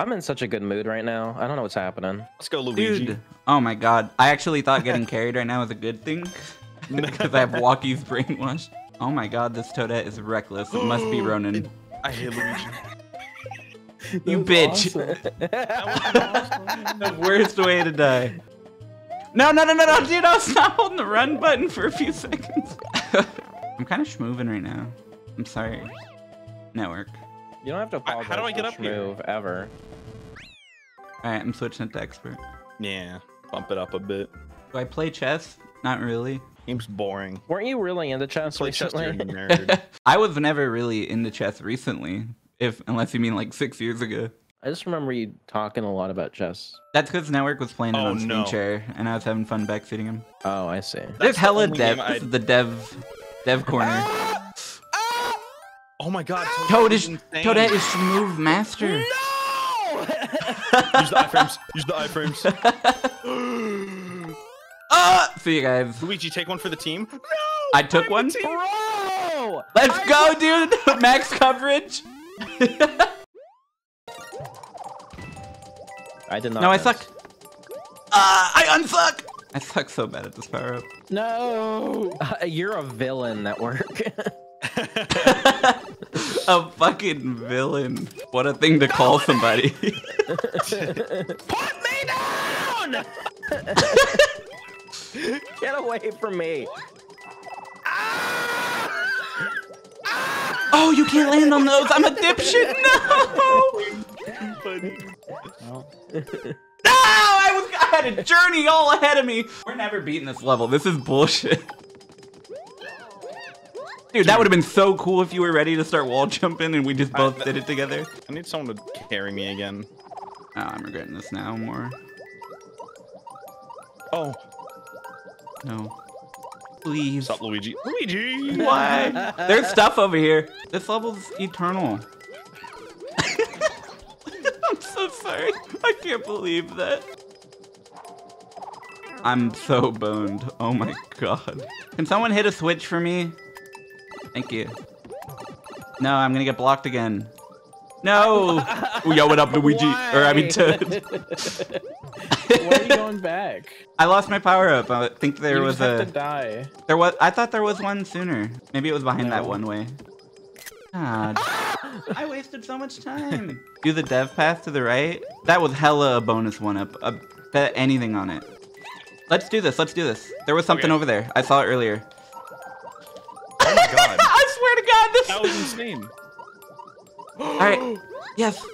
I'm in such a good mood right now. I don't know what's happening. Let's go, Luigi. Dude, oh my god. I actually thought getting carried right now was a good thing. Because I have Walkie's brainwashed. Oh my god, this Toadette is reckless. It must be Ronan. I hate Luigi. you bitch. the worst way to die. No, no, no, no, no, dude, I was not holding the run button for a few seconds. I'm kind of schmoving right now. I'm sorry. Network. You don't have to apologize how do I get for up here? move ever. Alright, I'm switching it to expert. Yeah, bump it up a bit. Do I play chess? Not really. Seems boring. Weren't you really into chess Play chess, you're a recently? nerd. I was never really into chess recently, if unless you mean like six years ago. I just remember you talking a lot about chess. That's because Network was playing it Oh, on Screen no. Share, and I was having fun backseating him. Oh, I see. There's the hella only dev. This is the dev, dev corner. Ah! Ah! oh my god, Toad is insane. Toadette is Schmoove Master. Use the iframes. Use the iframes. Ah! See you guys. Luigi, take one for the team. No! I took I'm one. the team. Bro! Let's go, dude. Max coverage. I did not. no, I suck. Ah, I unsuck. I suck so bad at this power up. No! You're a villain, Network. A fucking villain. What a thing to call somebody. Put me down! Get away from me. Ah! oh, you can't land on those. I'm a dipshit. No. No, I was I had a journey all ahead of me. We're never beating this level. This is bullshit. Dude, that would have been so cool if you were ready to start wall jumping and we just both did it together. I need someone to carry me again. Oh, I'm regretting this now more. Oh, No. Please. what's up, Luigi? Luigi! Why? There's stuff over here. This level's eternal. I'm so sorry. I can't believe that. I'm so boned. Oh my god. Can someone hit a switch for me? Thank you. No, I'm gonna get blocked again. No! Yo, what up, Luigi? Or, I mean, Toad. Why are you going back? I lost my power up. I think there you was just have a. to die. There was. I thought there was one sooner. Maybe it was behind that one way. God. I wasted so much time. Do the dev path to the right. That was hella a bonus one up. I bet anything on it. Let's do this. Let's do this. There was something Okay. over there. I saw it earlier. My god. I swear to God, this. That was insane. All right. Yes.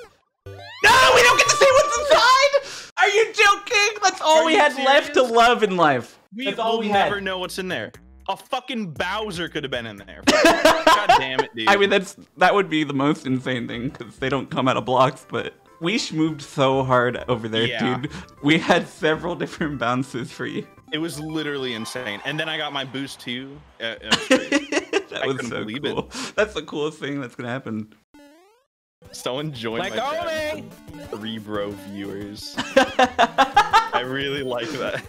No, we don't get to see what's inside. Are you joking? That's all Are we you had left to love in life. We That's all will we never had. know what's in there. A fucking Bowser could have been in there. God damn it, dude. I mean, that's that would be the most insane thing because they don't come out of blocks. But we moved so hard over there, Yeah. dude. We had several different bounces for you. it was literally insane. And then I got my boost too. Uh, it was great. that I was so believe it. cool. That's the coolest thing that's gonna happen. Someone joined Like, my. Three bro viewers. I really like that.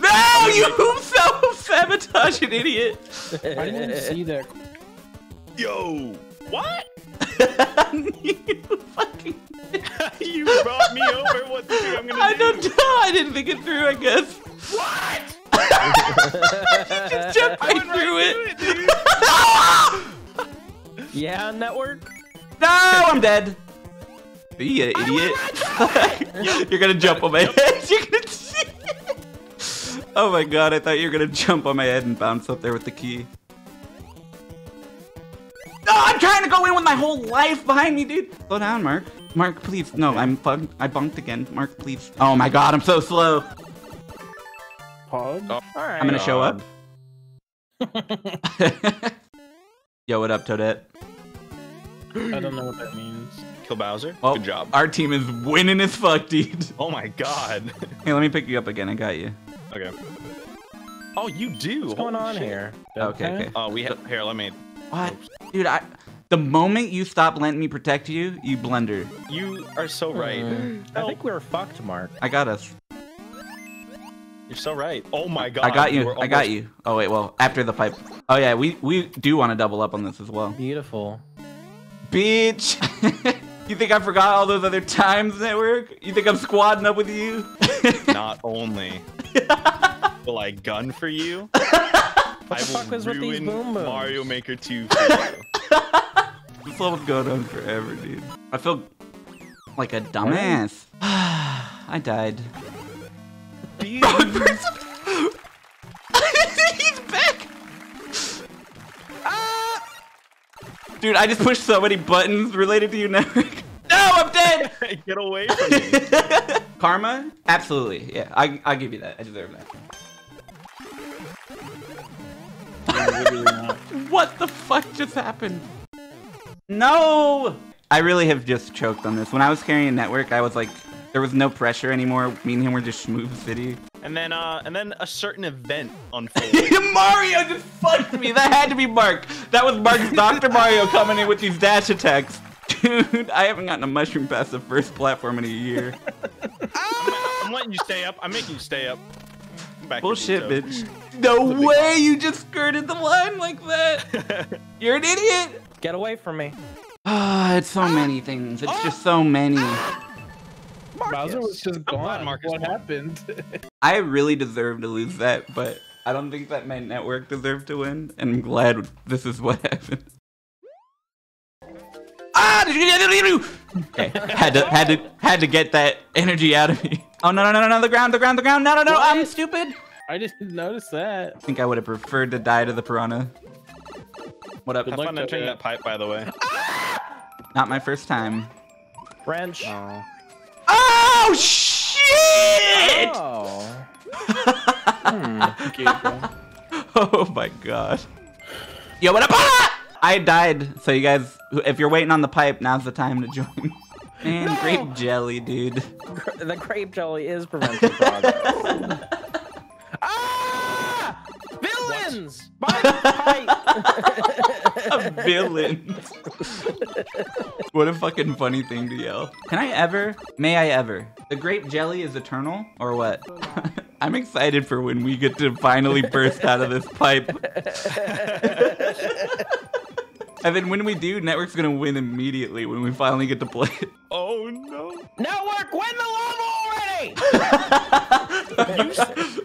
no, you self sabotage an idiot. I didn't see that. Yo, what? you fucking. you brought me over. What do you I'm gonna I do? don't know. I didn't think it through. I guess. What? Just jumped right through through it. it, dude. Yeah, Network? No, I'm dead. Be an idiot. You're gonna jump on my head. You're gonna oh my god, I thought you were gonna jump on my head and bounce up there with the key. No, I'm trying to go in with my whole life behind me, dude. Slow down, Mark. Mark, please. No, I'm bunk I bunked again. Mark, please. Oh my god, I'm so slow. Pog? Oh. Alright. I'm gonna show up. Yo, what up, Toadette? I don't know what that means. Kill Bowser. Oh, Good job. Our team is winning as fuck, dude. Oh my god. Hey, let me pick you up again. I got you. okay. Oh, you do. What's going Holy on shit. here? Okay, okay. Oh, we have here. Let me. What? Dude, I. The moment you stop letting me protect you, you blunder. You are so right. Hmm. I think we were fucked, Mark. I got us. You're so right. Oh my god. I got you. were I got you. Oh wait, well after the fight. Oh yeah, we we do want to double up on this as well. Beautiful. Bitch. You think I forgot all those other times, network? You think I'm squadding up with you? Not only will I gun for you, I What the will fuck was with these ruin boom booms? Mario Maker 2 for you. This level's going on forever, dude. I feel like a dumbass. I died. Dude, He's back! Dude, I just pushed so many buttons related to you, network. No, I'm dead! Get away from me. Karma? Absolutely. Yeah, I, I'll give you that. I deserve that. What the fuck just happened? No! I really have just choked on this. When I was carrying network, I was like, there was no pressure anymore. Me and him were just Schmoove City. And then, uh, and then a certain event unfolded. Mario just fucked me. That had to be Mark. That was Mark's Dr. Mario coming in with these dash attacks. Dude, I haven't gotten a mushroom past the first platform in a year. I'm letting you stay up. I'm making you stay up. I'm back Bullshit, bitch. No way you just skirted the line like that. You're an idiot. Get away from me. Ah, it's so many things. It's just so many. Bowser was just I'm gone. Marcus what happened? I really deserve to lose that, but I don't think that my network deserved to win, and I'm glad this is what happened. Ah! Okay, had to had to had to get that energy out of me. Oh no no no no no! The ground the ground the ground! No no no! I'm stupid. I didn't notice that. I think I would have preferred to die to the piranha. What up? Good Have luck fun to entering that. that pipe, by the way. Not my first time. Wrench. Oh. Oh shit! Oh. hmm. Oh my god. Yo, what up? Ah! I died, so you guys, if you're waiting on the pipe, now's the time to join. Man, No! grape jelly, dude. The grape jelly is preventing progress. ah! Villains! By the pipe! A villain. what a fucking funny thing to yell. Can I ever? May I ever? The grape jelly is eternal, or what? I'm excited for when we get to finally burst out of this pipe. and then when we do, Network's gonna win immediately when we finally get to play it. Oh no. Network, win the level already!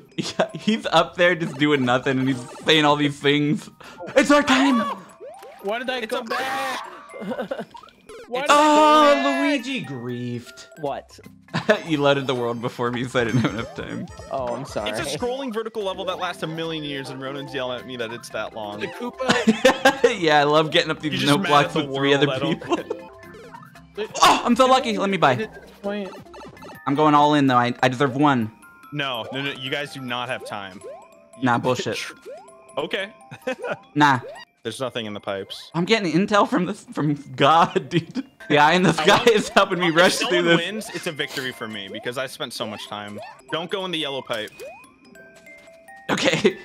Yeah, he's up there just doing nothing and he's saying all these things. It's our time! Why did I go back? Why did Oh, I go back? Luigi griefed. what? you loaded the world before me, so I didn't have enough time. Oh, I'm sorry. It's a scrolling vertical level that lasts a million years, and Ronan's yelling at me that it's that long. The Koopa. yeah, I love getting up You're these just no blocks at the with three other world, I don't- people. Oh, I'm so lucky. Let me buy. At this point, I'm going all in though. I, I deserve one. No, no, no. You guys do not have time. Nah, bullshit. Okay. Nah, There's nothing in the pipes. I'm getting intel from this from God, dude. The eye in the sky is helping me If rush someone through this. wins, it's a victory for me because I spent so much time. Don't go in the yellow pipe. Okay.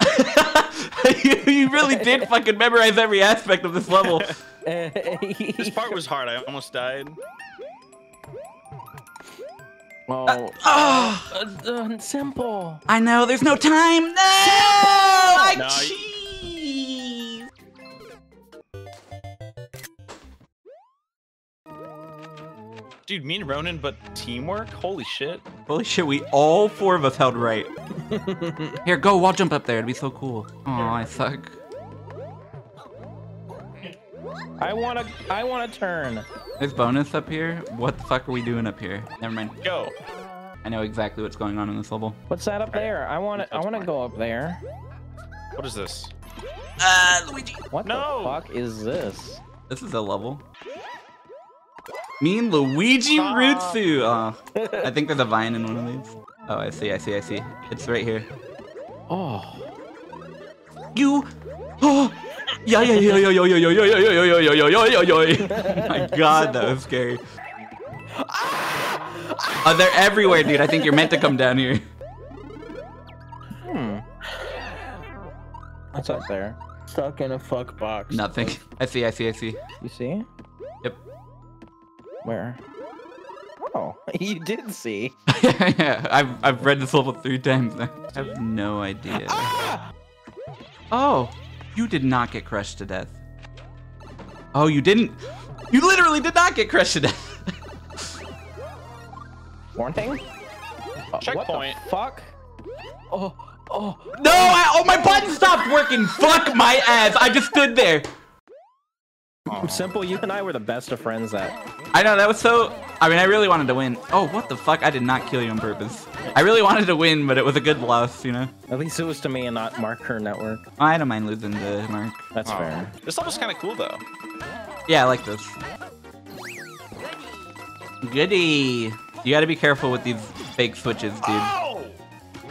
you, you really did fucking memorize every aspect of this level. This part was hard. I almost died. well, Oh, uh, uh, simple. I know. There's no time. No, I No, Dude, me and Ronan, but teamwork? Holy shit. Holy shit, we all four of us held right. Here, go. I'll jump up there. It'd be so cool. Oh, I suck. I want to. I want to turn. There's bonus up here. What the fuck are we doing up here? Never mind. Go. I know exactly what's going on in this level. What's that up there? I want to. I want to go up there. What is this? Uh, Luigi. What No. the fuck is this? This is a level. Me and Luigi Stop. Rutsu. Oh, I think there's a vine in one of these. Oh, I see, I see, I see. It's right here. Oh. You. Oh. Yeah, yeah, yeah, yeah, yeah, yeah, yeah, yeah, yeah, yeah, yeah, yeah, yeah, yeah, yeah, yeah. My God, that was scary. Oh, they're everywhere, dude. I think you're meant to come down here. Hmm. What's up there? stuck in a fuck box. Nothing. I see, I see, I see. You see? Yep. Where? Oh, you did see. yeah, I've I've read this level three times. I have no idea. Ah! Oh, you did not get crushed to death. Oh, you didn't. You literally did not get crushed to death. Warning? Uh, Checkpoint. What the fuck? Oh, oh. No, I, oh, my button stopped working. Fuck my ass. I just stood there. Simple, you and I were the best of friends that. I know, that was so... I mean, I really wanted to win. Oh, what the fuck? I did not kill you on purpose. I really wanted to win, but it was a good loss, you know? At least it was to me and not Mark her Network. I don't mind losing to Mark. That's Oh. fair. This level's kind of cool though. Yeah, I like this. Goody. You gotta be careful with these fake switches, dude. Oh!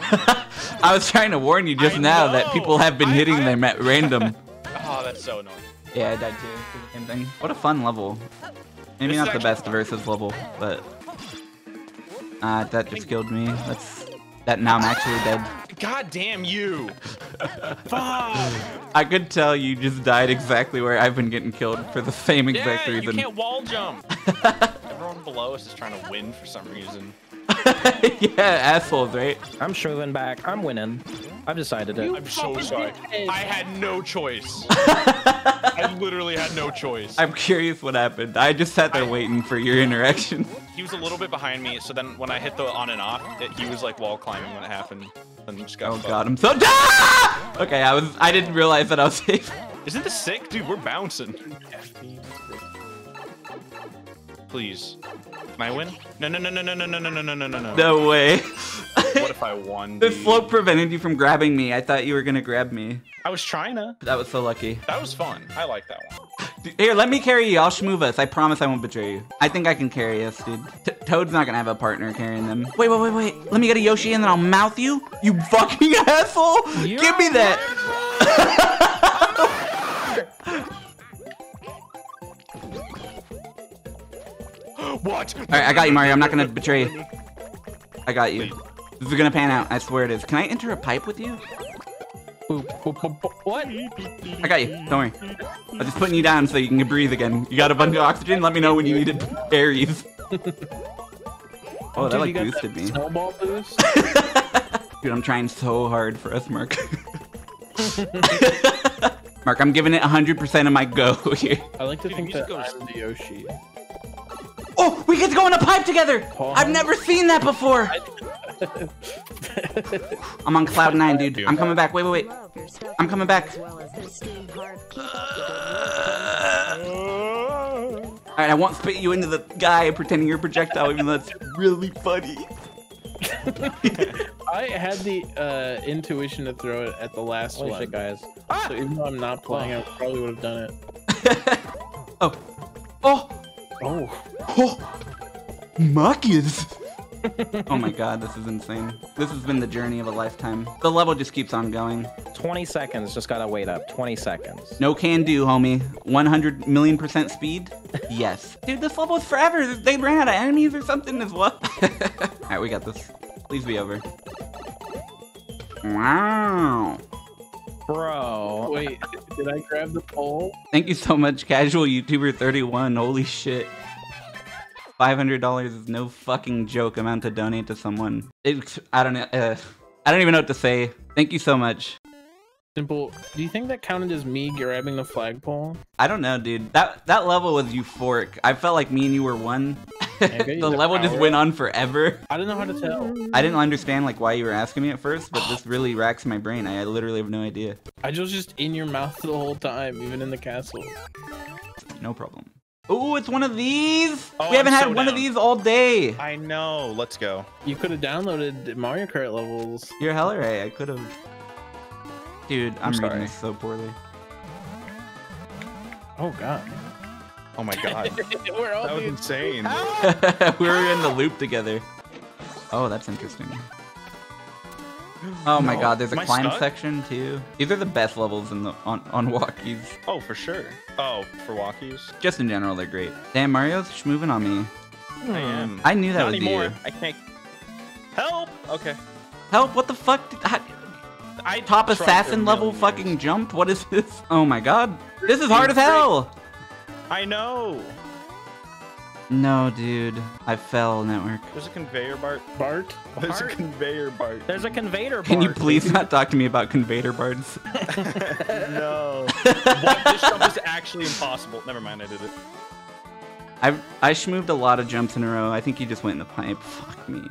I was trying to warn you just I now that people have been I- hitting I- them at random. Oh, that's so annoying. Yeah, I died too. Same thing. What a fun level. Maybe not the best versus level, but ah, that just killed me. That's that. Now I'm actually dead. God damn you! Fuck! I could tell you just died exactly where I've been getting killed for the same exact yeah, reason. you can't wall jump. Everyone below us is trying to win for some reason. yeah, assholes, right? I'm Sherlin back. I'm winning. I've decided it. I'm so sorry. I had no choice. I literally had no choice. I'm curious what happened. I just sat there I- waiting for your interaction. He was a little bit behind me, so then when I hit the on and off, it, he was like wall climbing when it happened. And just got Oh fucked. god, I'm so ah! Okay, I was I didn't realize that I was safe. Isn't this sick? Dude, we're bouncing. Please. Can I win? No, no, no, no, no, no, no, no, no, no, no, no, no. No way. What if I won? the dude? slope prevented you from grabbing me. I thought you were gonna grab me. I was trying to. That was so lucky. That was fun. I like that one. Here, let me carry you. I'll schmoove us. I promise I won't betray you. I think I can carry us, dude. T Toad's not gonna have a partner carrying them. Wait, wait, wait, wait. Let me get a Yoshi and then I'll mouth you. You fucking asshole! Give me that. what? All right, I got you, Mario. I'm not gonna betray you. I got you. This is gonna pan out. I swear it is. Can I enter a pipe with you? What? I got you. Don't worry. I'm just putting you down so you can breathe again. You got a bunch of oxygen? Let me know when you needed berries. Oh, that Dude, like you got boosted that me. Snowball boost? Dude, I'm trying so hard for us, Mark. Mark, I'm giving it 100% of my go here. I like to Dude, think you just that go- I'm the Yoshi. Oh, we get to go in a pipe together! Oh. I've never seen that before! I'm on cloud nine, dude. I'm coming back. Wait, wait, wait. I'm coming back. Alright, I won't spit you into the guy pretending you're a projectile, even though that's really funny. I had the uh, intuition to throw it at the last Holy one. shit, guys. So even though I'm not playing, I probably would have done it. Oh. Oh! Oh, Oh! Marcus! Oh my god, this is insane. This has been the journey of a lifetime. The level just keeps on going. 20 seconds. Just gotta wait up. 20 seconds. No can do, homie. 100 million percent speed? Yes. Dude, this level is forever. They ran out of enemies or something as well. Alright, we got this. Please be over. Wow. Bro. wait, did I grab the pole? Thank you so much, Casual YouTuber 31. Holy shit. $500 is no fucking joke amount to donate to someone. It, I don't know. Uh, I don't even know what to say. Thank you so much. Simple. Do you think that counted as me grabbing the flagpole? I don't know, dude. That that level was euphoric. I felt like me and you were one. The level just went on forever. I don't know how to tell. I didn't understand like why you were asking me at first, but this really racks my brain. I literally have no idea. I was just in your mouth the whole time, even in the castle. No problem. Ooh, it's one of these. Oh, we haven't I'm had so one of these all day. I know. Let's go. You could have downloaded Mario Kart levels. You're hella right. I could have. Dude, I'm, reading sorry. this so poorly. Oh god. Oh my god. We're all that was insane. we were in the loop together. Oh, that's interesting. Oh my No. god, there's a climb stuck? section too. These are the best levels in the on on walkies. Oh, for sure. Oh, for walkies? Just in general, they're great. Damn, Mario's schmoving on me. I am. I knew that Not was anymore. you. I can't. Help! Okay. Help! What the fuck? Did, how, I top tried for a assassin level million fucking jump? What is this? Oh my god. This is hard as hell! I know. No, dude. I fell, network. There's a conveyor bart. Bart. There's Bart? a conveyor bart. There's a conveyor Can you please not talk to me about conveyor bards? no. what? This jump is actually impossible. Never mind. I did it. I I schmooved a lot of jumps in a row. I think he just went in the pipe. Fuck me.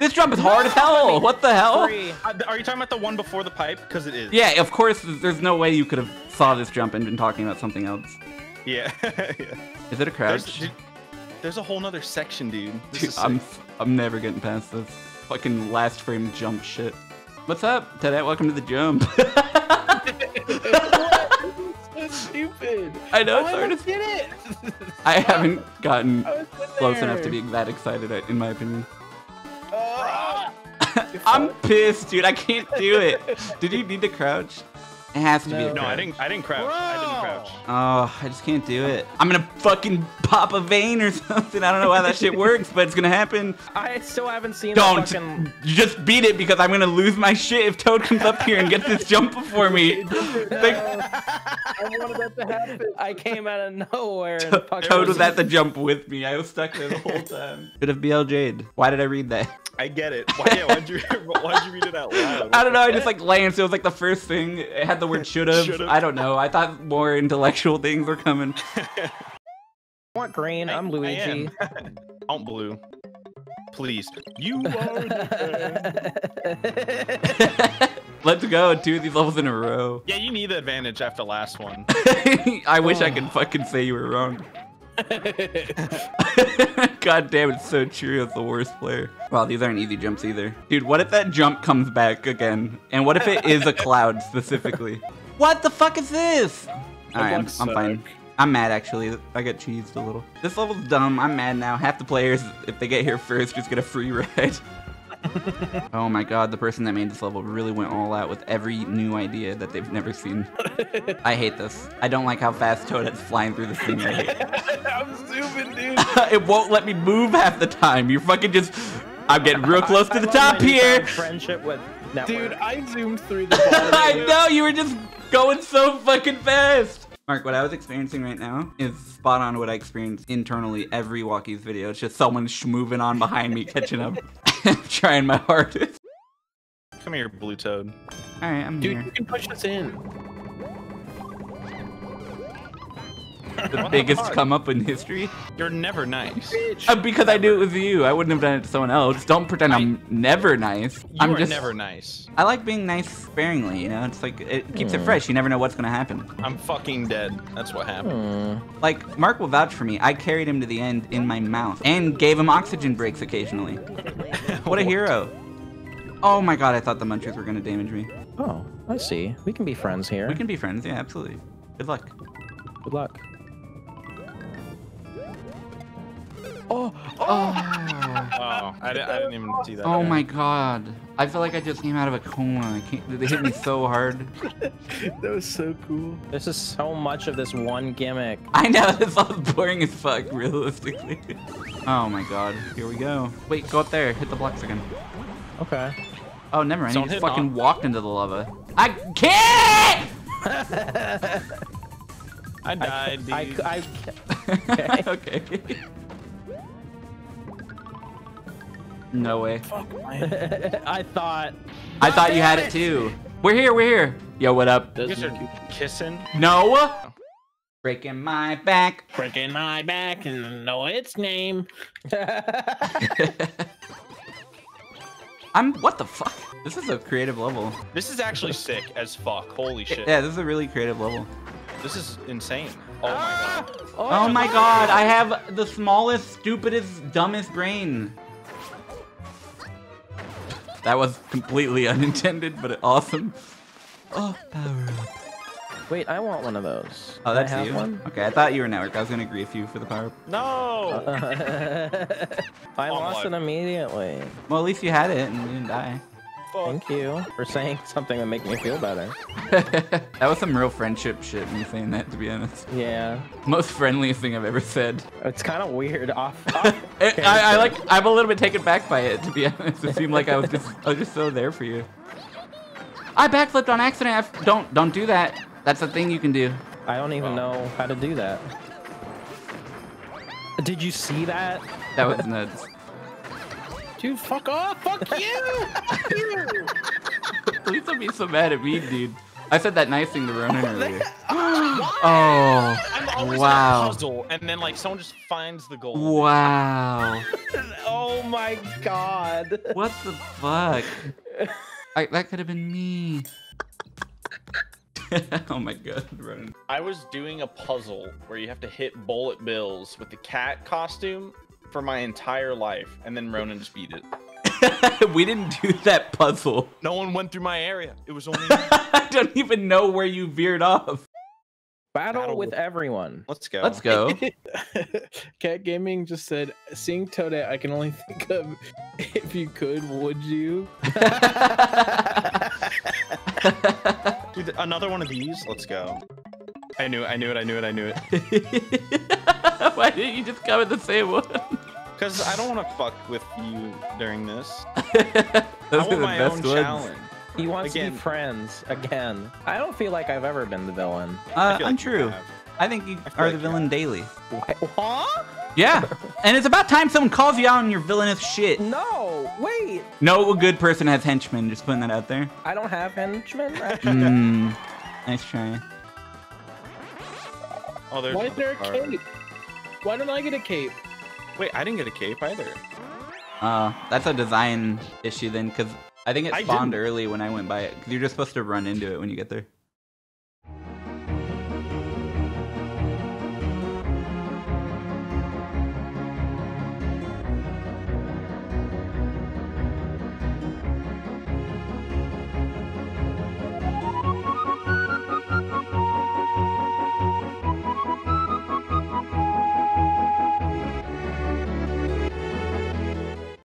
This jump is hard as hell. What the hell? Uh, are you talking about the one before the pipe? Because it is. Yeah, of course. There's no way you could have saw this jump and been talking about something else. Yeah. yeah. Is it a crouch? dude, there's a whole nother section, dude. This Dude, I'm. I'm never getting past this fucking last frame jump shit. What's up, Toadette? Welcome to the jump. so stupid. I know it's I hard don't get it. I haven't gotten I close enough to there. being that excited, uh, in my opinion. Ah. I'm pissed, dude. I can't do it. Did you need to crouch? It has to be a No. crouch. No, I didn't. I didn't crouch. I didn't crouch. Oh, I just can't do it. I'm gonna fucking pop a vein or something. I don't know why that shit works, but it's gonna happen. I still haven't seen Don't the fucking. You just beat it because I'm gonna lose my shit if Toad comes up here and gets this jump before me. Like, I wanted that to happen. I came out of nowhere and. Toad was at the jump with me. I was stuck there the whole time. Could have BLJ'd. Why did I read that? I get it. Why, yeah, why'd you why'd you read it out loud? I don't know. I just like Lance. It was like the first thing. It had the word should have. I don't know. I thought more intellectual things were coming. I want green. I'm I Luigi. am. Don't blue. Please. You are the Let's go. Two of these levels in a row. Yeah, you need the advantage after last one. I wish I could fucking say you were wrong. God damn, it's so true. It's the worst player. Wow, these aren't easy jumps either. Dude, what if that jump comes back again? And what if it is a cloud specifically? What the fuck is this? Alright, I'm, I'm fine. I'm mad actually. I got cheesed a little. This level's dumb. I'm mad now. Half the players, if they get here first, just get a free ride. Oh my god, the person that made this level really went all out with every new idea that they've never seen. I hate this. I don't like how fast Toadette's flying through this thing. I hate it. I'm zooming, dude. it won't let me move half the time. You're fucking just. I'm getting real close to the love top here. Friendship with network. Dude, I zoomed through the bottom. I know you were just going so fucking fast. Mark, what I was experiencing right now is spot on what I experience internally every Walkies video. It's just someone schmoving on behind me, catching up, trying my hardest. Come here, blue toad. All right, I'm Dude, here. you can push us in. The biggest come up in history. You're never nice. Uh, because I knew it was you. I wouldn't have done it to someone else. Don't pretend I'm never nice. You I'm are just never nice. I like being nice sparingly, you know? It's like it keeps Hmm. it fresh. You never know what's gonna happen. I'm fucking dead. That's what happened. Hmm. Like Mark will vouch for me. I carried him to the end in my mouth and gave him oxygen breaks occasionally. What a hero. Oh my god, I thought the munchers were gonna damage me. Oh, I see. We can be friends here. We can be friends, yeah, absolutely. Good luck. Good luck. Oh, oh. oh. I, di- I didn't even see that. Oh my god. I feel like I just came out of a coma. I can't they hit me so hard. That was so cool. This is so much of this one gimmick. I know this all boring as fuck, realistically. Oh my god. Here we go. Wait, go up there. Hit the blocks again. Okay. Oh, never mind. Don't He just fucking on. walked into the lava. I can't! I died, dude. I, I, okay. No way. I thought. I thought you had it too. We're here, we're here. Yo, what up? you guys are kissing. No. Breaking my back. Breaking my back and know its name. I'm. What the fuck? This is a creative level. This is actually sick as fuck. Holy shit. Yeah, this is a really creative level. This is insane. Oh my ah! god. Oh my oh, god, I have the smallest, stupidest, dumbest brain. That was completely unintended, but awesome. Oh, power up. Wait, I want one of those. Oh, Can that's I have you. one? Okay, I thought you were network. I was gonna grief you for the power. up. No. I Oh, lost my. it immediately. Well, at least you had it and you didn't die. Thank you for saying something that make me feel better. that was some real friendship shit. Me saying that, to be honest. Yeah, Most friendliest thing I've ever said. it's kind of weird. Off. off It- I, I like. I'm a little bit taken back by it, to be honest. It seemed like I was just, I was just so there for you. I backflipped on accident. I f- don't, don't do that. That's a thing you can do. I don't even know how to do that. Did you see that? That was nuts. Dude, fuck off. Fuck you. Please don't be so mad at me, dude. I said that nice thing to Ronan earlier. oh, always Wow. a puzzle, and then like someone just finds the gold. Wow. Oh my god. What the fuck? I, that could have been me. oh my god, Ronan. I was doing a puzzle where you have to hit bullet bills with the cat costume for my entire life, and then Ronan just beat it. we didn't do that puzzle. No one went through my area. It was only. I don't even know where you veered off. Battle, Battle with with- everyone. Let's go. Let's go. Cat Gaming just said, seeing Toadette, I can only think of if you could, would you? Dude, another one of these. Let's go. I knew it. I knew it. I knew it. I knew it. Why didn't you just come with the same one? Because I don't want to fuck with you during this. Those I are want the my best own ones. challenge. He wants to be friends again. I don't feel like I've ever been the villain. I Uh, feel like you untrue. I think you I are like the you villain daily. What? Yeah, and it's about time someone calls you out on your villainous shit. No, wait. No good person has henchmen. Just putting that out there. I don't have henchmen. Mm, nice try. Oh, there's Why is there a cape? Why don't I get a cape? Wait, I didn't get a cape either. Uh, that's a design issue then, because I think it spawned early when I went by it. Because you're just supposed to run into it when you get there.